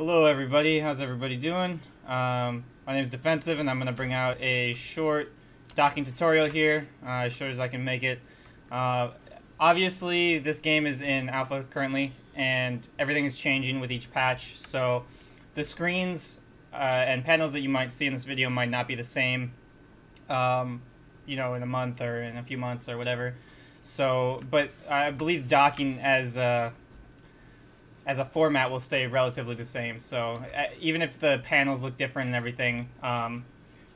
Hello everybody, how's everybody doing? Um, my name is Defensive and I'm going to bring out a short docking tutorial here, uh, as short as I can make it. Uh, obviously this game is in alpha currently and everything is changing with each patch, so the screens uh, and panels that you might see in this video might not be the same, um, you know, in a month or in a few months or whatever. So, but I believe docking as a, as a format will stay relatively the same. So uh, even if the panels look different and everything um,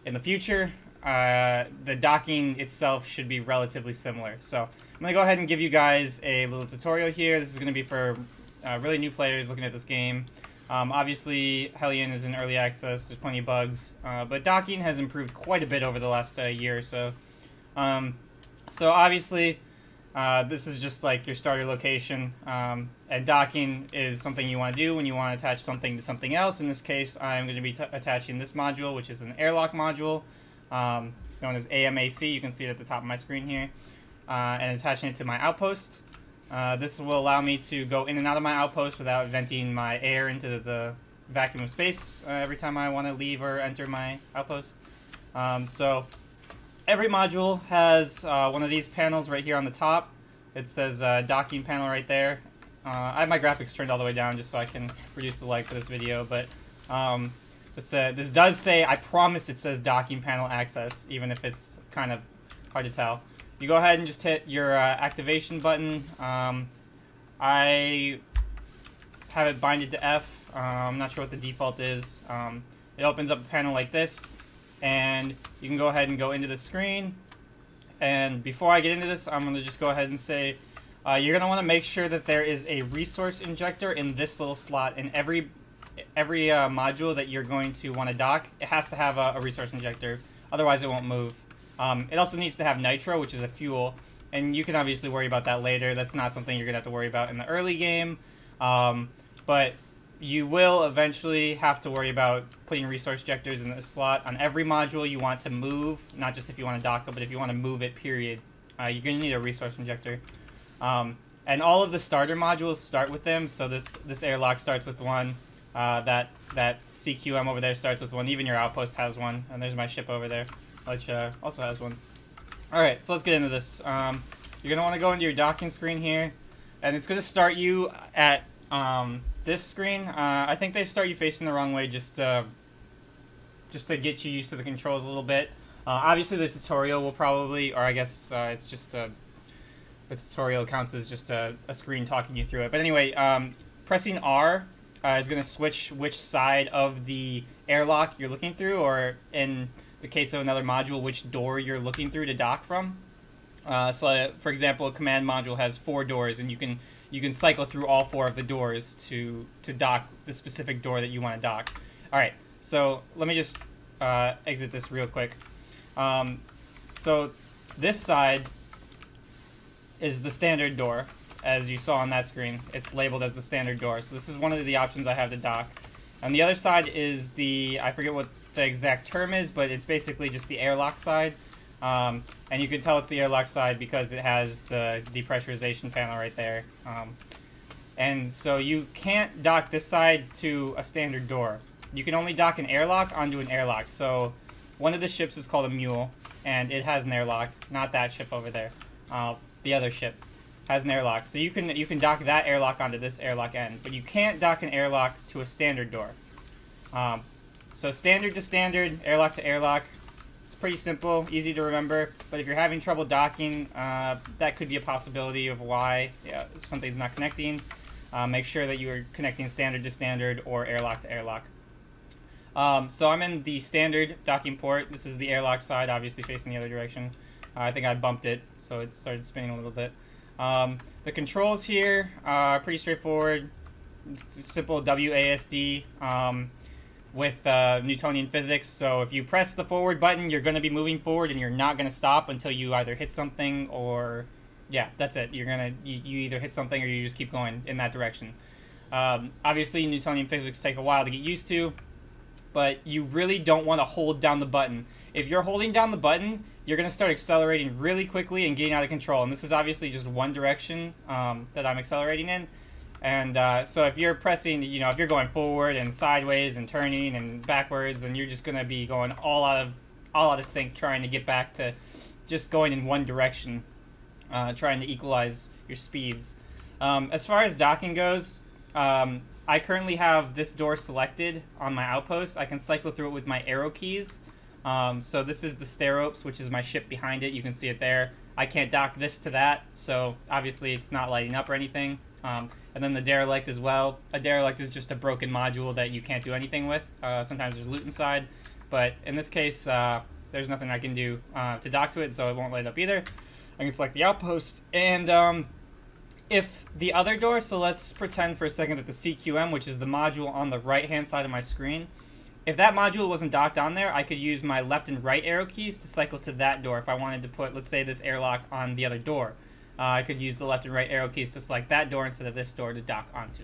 in the future, uh, the docking itself should be relatively similar. So I'm going to go ahead and give you guys a little tutorial here. This is going to be for uh, really new players looking at this game. Um, obviously, Hellion is in early access. There's plenty of bugs, uh, but docking has improved quite a bit over the last uh, year or so. Um, so obviously, uh, this is just like your starter location. Um, and docking is something you want to do when you want to attach something to something else. In this case, I'm going to be attaching this module, which is an airlock module, um, known as AMAC. You can see it at the top of my screen here. Uh, and attaching it to my outpost. Uh, this will allow me to go in and out of my outpost without venting my air into the, vacuum of space uh, every time I want to leave or enter my outpost. Um, so every module has uh, one of these panels right here on the top. It says uh, docking panel right there. Uh, I have my graphics turned all the way down just so I can reduce the light for this video, but um, this, uh, this does say, I promise it says docking panel access, even if it's kind of hard to tell. You go ahead and just hit your uh, activation button. Um, I have it binded to F. Uh, I'm not sure what the default is. Um, it opens up a panel like this and you can go ahead and go into the screen. And before I get into this, I'm going to just go ahead and say uh, you're going to want to make sure that there is a resource injector in this little slot in every every uh, module that you're going to want to dock. It has to have a, a resource injector, otherwise it won't move. Um, it also needs to have nitro, which is a fuel, and you can obviously worry about that later. That's not something you're going to have to worry about in the early game. Um, but you will eventually have to worry about putting resource injectors in this slot on every module you want to move, not just if you want to dock it, but if you want to move it, period. Uh, you're going to need a resource injector. Um, and all of the starter modules start with them, so this, this airlock starts with one. Uh, that that CQM over there starts with one. Even your outpost has one. And there's my ship over there, which uh, also has one. Alright, so let's get into this. Um, you're going to want to go into your docking screen here. And it's going to start you at um, this screen, uh, I think they start you facing the wrong way just to, just to get you used to the controls a little bit. Uh, obviously, the tutorial will probably, or I guess uh, it's just a, the tutorial counts as just a, a, screen talking you through it. But anyway, um, pressing R uh, is going to switch which side of the airlock you're looking through, or in the case of another module, which door you're looking through to dock from. Uh, so, uh, for example, a command module has four doors, and you can you can cycle through all four of the doors to to dock the specific door that you want to dock. All right, so let me just uh, exit this real quick. Um, so this side is the standard door, as you saw on that screen. It's labeled as the standard door. So this is one of the options I have to dock. And the other side is the, I forget what the exact term is, but it's basically just the airlock side. Um, and you can tell it's the airlock side because it has the depressurization panel right there. Um, and so you can't dock this side to a standard door. You can only dock an airlock onto an airlock. So one of the ships is called a mule, and it has an airlock. Not that ship over there. Uh, the other ship has an airlock. So you can you can dock that airlock onto this airlock end, but you can't dock an airlock to a standard door. Um, so standard to standard, airlock to airlock, it's pretty simple, easy to remember, but if you're having trouble docking, uh, that could be a possibility of why yeah, something's not connecting. Uh, make sure that you are connecting standard to standard or airlock to airlock. Um, so I'm in the standard docking port. This is the airlock side, obviously facing the other direction. Uh, I think I bumped it, so it started spinning a little bit. Um, the controls here are pretty straightforward. It's simple WASD. Um, with uh, Newtonian physics. So if you press the forward button, you're going to be moving forward, and you're not going to stop until you either hit something or, yeah, that's it. You're gonna you, you either hit something or you just keep going in that direction. Um, obviously, Newtonian physics take a while to get used to, but you really don't want to hold down the button. If you're holding down the button, you're going to start accelerating really quickly and getting out of control. And this is obviously just one direction um, that I'm accelerating in. And uh, so if you're pressing, you know, if you're going forward and sideways and turning and backwards, then you're just gonna be going all out of all out of sync, trying to get back to just going in one direction, uh, trying to equalize your speeds. Um, as far as docking goes, um, I currently have this door selected on my outpost. I can cycle through it with my arrow keys. Um, so this is the Steropes, which is my ship behind it. You can see it there. I can't dock this to that, so obviously it's not lighting up or anything. Um, and then the Derelict as well. A Derelict is just a broken module that you can't do anything with. Uh, sometimes there's loot inside, but in this case, uh, there's nothing I can do uh, to dock to it, so it won't light up either. I can select the outpost, and um, if the other door, so let's pretend for a second that the CQM, which is the module on the right-hand side of my screen, if that module wasn't docked on there, I could use my left and right arrow keys to cycle to that door if I wanted to put, let's say, this airlock on the other door. Uh, I could use the left and right arrow keys to select that door instead of this door to dock onto.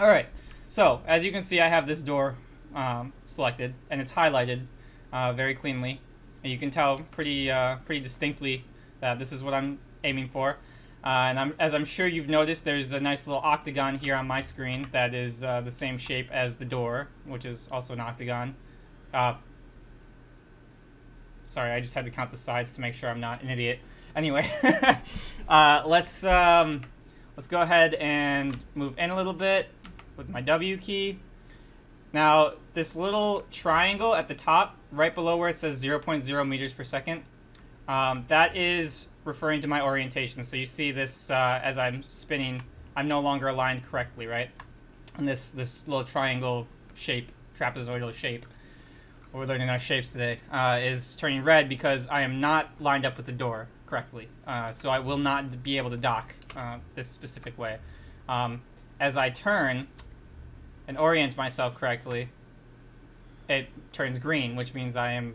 Alright, so as you can see, I have this door um, selected, and it's highlighted uh, very cleanly. And you can tell pretty, uh, pretty distinctly that this is what I'm aiming for. Uh, and I'm, as I'm sure you've noticed, there's a nice little octagon here on my screen that is uh, the same shape as the door, which is also an octagon. Uh, sorry, I just had to count the sides to make sure I'm not an idiot. Anyway, uh, let's um, let's go ahead and move in a little bit with my W key. Now, this little triangle at the top, right below where it says 0.0 meters per second, um, that is referring to my orientation. So you see this uh, as I'm spinning, I'm no longer aligned correctly, right? And this, this little triangle shape, trapezoidal shape, we're learning our shapes today, uh, is turning red because I am not lined up with the door correctly. Uh, so I will not be able to dock uh, this specific way. Um, as I turn and orient myself correctly, it turns green, which means I am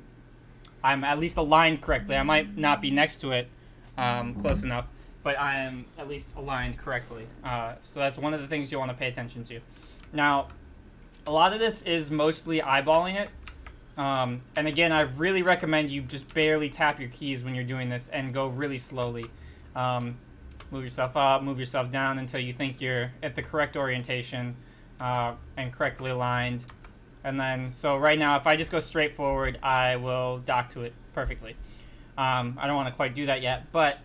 I'm at least aligned correctly. I might not be next to it um, close enough, but I am at least aligned correctly. Uh, so that's one of the things you want to pay attention to. Now, a lot of this is mostly eyeballing it. Um, and again, I really recommend you just barely tap your keys when you're doing this and go really slowly. Um, move yourself up, move yourself down until you think you're at the correct orientation uh, and correctly aligned. And then, so right now, if I just go straight forward, I will dock to it perfectly. Um, I don't want to quite do that yet, but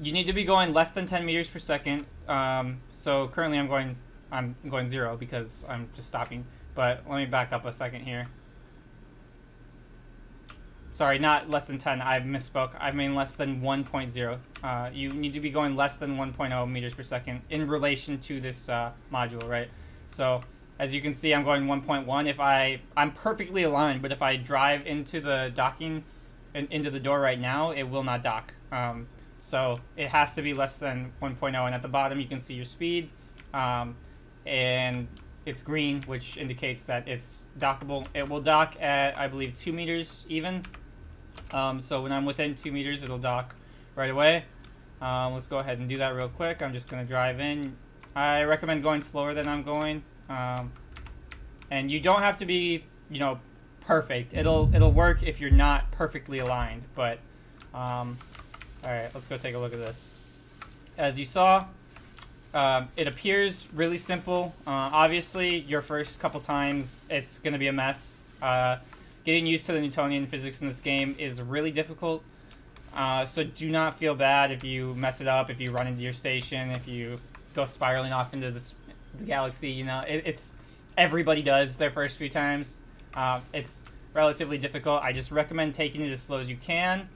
you need to be going less than 10 meters per second. Um, so currently I'm going, I'm going zero because I'm just stopping. But let me back up a second here. Sorry, not less than 10. I misspoke. I mean less than 1.0. Uh, you need to be going less than 1.0 meters per second in relation to this uh, module, right? So as you can see, I'm going 1.1. If I, I'm perfectly aligned, but if I drive into the docking in, into the door right now, it will not dock. Um, so it has to be less than 1.0. And at the bottom, you can see your speed. Um, and it's green, which indicates that it's dockable. It will dock at, I believe, 2 meters even. Um, so when I'm within 2 meters, it'll dock right away. Um, let's go ahead and do that real quick. I'm just going to drive in. I recommend going slower than I'm going. Um, and you don't have to be, you know, perfect. It'll it'll work if you're not perfectly aligned. But um, all right, let's go take a look at this. As you saw, uh, it appears really simple. Uh, obviously, your first couple times, it's going to be a mess. Uh, getting used to the Newtonian physics in this game is really difficult. Uh, so do not feel bad if you mess it up, if you run into your station, if you go spiraling off into the, the galaxy. You know, it, it's everybody does their first few times. Uh, it's relatively difficult. I just recommend taking it as slow as you can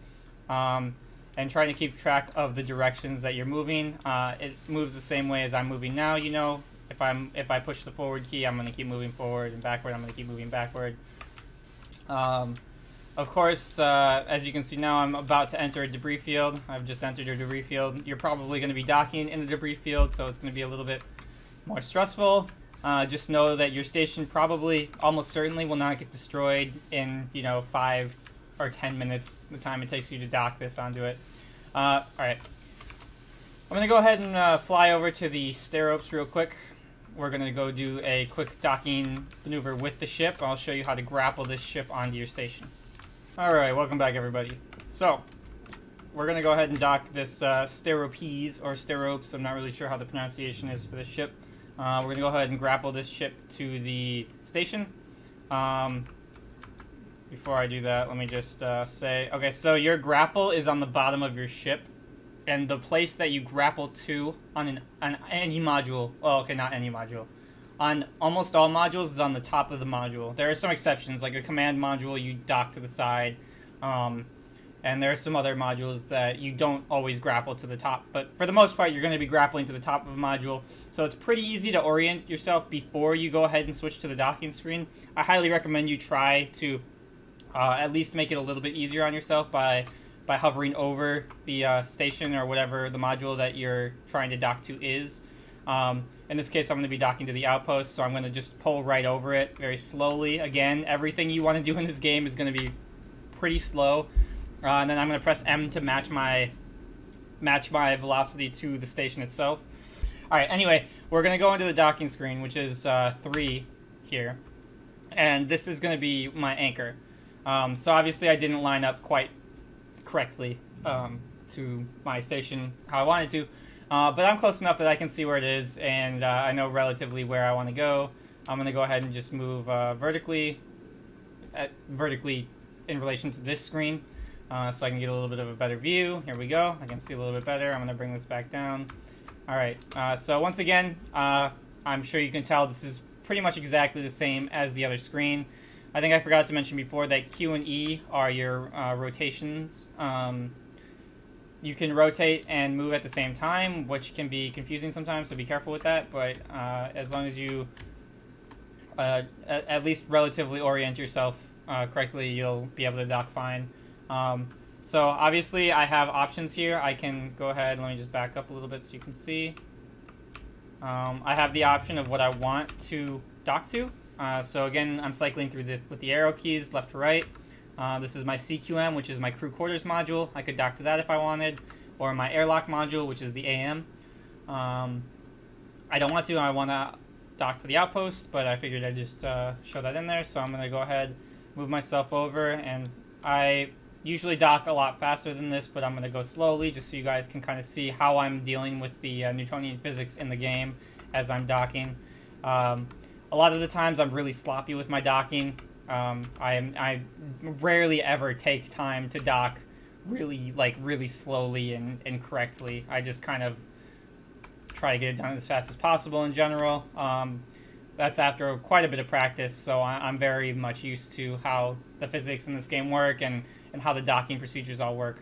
um, and trying to keep track of the directions that you're moving. Uh, it moves the same way as I'm moving now, you know. If I'm if I push the forward key, I'm going to keep moving forward and backward. I'm going to keep moving backward. Um, of course, uh, as you can see now, I'm about to enter a debris field. I've just entered a debris field. You're probably going to be docking in a debris field, so it's going to be a little bit more stressful. Uh, just know that your station probably, almost certainly, will not get destroyed in, you know, five or ten minutes, the time it takes you to dock this onto it. Uh, Alright. I'm going to go ahead and uh, fly over to the Steropes real quick. We're going to go do a quick docking maneuver with the ship. I'll show you how to grapple this ship onto your station. Alright, welcome back everybody. So, we're gonna go ahead and dock this uh, Steropes or Steropes. I'm not really sure how the pronunciation is for this ship. Uh, we're gonna go ahead and grapple this ship to the station. Um, before I do that, let me just uh, say, okay, so your grapple is on the bottom of your ship, and the place that you grapple to on an on any module. Oh, okay, not any module. On almost all modules is on the top of the module. There are some exceptions, like a command module, you dock to the side. Um, and there are some other modules that you don't always grapple to the top. But for the most part, you're going to be grappling to the top of a module. So it's pretty easy to orient yourself before you go ahead and switch to the docking screen. I highly recommend you try to uh, at least make it a little bit easier on yourself by by hovering over the uh, station or whatever the module that you're trying to dock to is. Um, in this case, I'm going to be docking to the outpost, so I'm going to just pull right over it very slowly. Again, everything you want to do in this game is going to be pretty slow. Uh, and then I'm going to press M to match my match my velocity to the station itself. All right, anyway, we're going to go into the docking screen, which is uh, 3 here. And this is going to be my anchor. Um, so obviously I didn't line up quite correctly um, to my station how I wanted to. Uh, but I'm close enough that I can see where it is, and uh, I know relatively where I want to go. I'm going to go ahead and just move uh, vertically, at, vertically in relation to this screen, uh, so I can get a little bit of a better view. Here we go. I can see a little bit better. I'm going to bring this back down. All right. Uh, so once again, uh, I'm sure you can tell this is pretty much exactly the same as the other screen. I think I forgot to mention before that Q and E are your uh, rotations. Um, you can rotate and move at the same time, which can be confusing sometimes, so be careful with that. But uh, as long as you uh, at, least relatively orient yourself uh, correctly, you'll be able to dock fine. Um, so obviously I have options here. I can go ahead, let me just back up a little bit so you can see. Um, I have the option of what I want to dock to. Uh, so again, I'm cycling through the, with the arrow keys left to right. Uh, this is my CQM, which is my crew quarters module. I could dock to that if I wanted. Or my airlock module, which is the AM. Um, I don't want to. I want to dock to the outpost, but I figured I'd just uh, show that in there. So I'm going to go ahead, move myself over, and I usually dock a lot faster than this, but I'm going to go slowly just so you guys can kind of see how I'm dealing with the uh, Newtonian physics in the game as I'm docking. Um, a lot of the times I'm really sloppy with my docking. Um, I I rarely ever take time to dock really like really slowly and, and correctly. I just kind of try to get it done as fast as possible in general. Um, that's after quite a bit of practice, so I, am very much used to how the physics in this game work and, and how the docking procedures all work.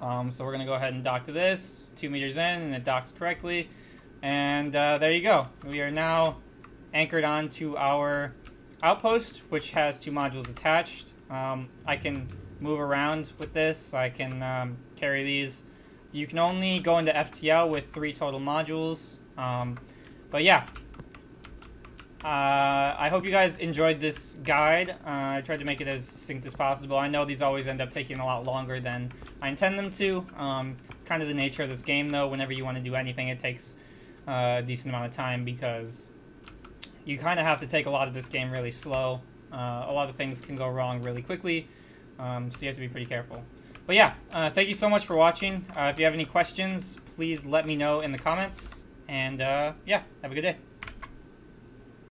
Um, so we're going to go ahead and dock to this, two meters in, and it docks correctly. And uh, there you go. We are now anchored onto our outpost, which has two modules attached. Um, I can move around with this. I can um, carry these. You can only go into FTL with three total modules. Um, but yeah. Uh, I hope you guys enjoyed this guide. Uh, I tried to make it as succinct as possible. I know these always end up taking a lot longer than I intend them to. Um, it's kind of the nature of this game, though. Whenever you want to do anything, it takes uh, a decent amount of time because you kind of have to take a lot of this game really slow. Uh, a lot of things can go wrong really quickly, um, so you have to be pretty careful. But yeah, uh, thank you so much for watching. Uh, if you have any questions, please let me know in the comments. And uh, yeah, have a good day.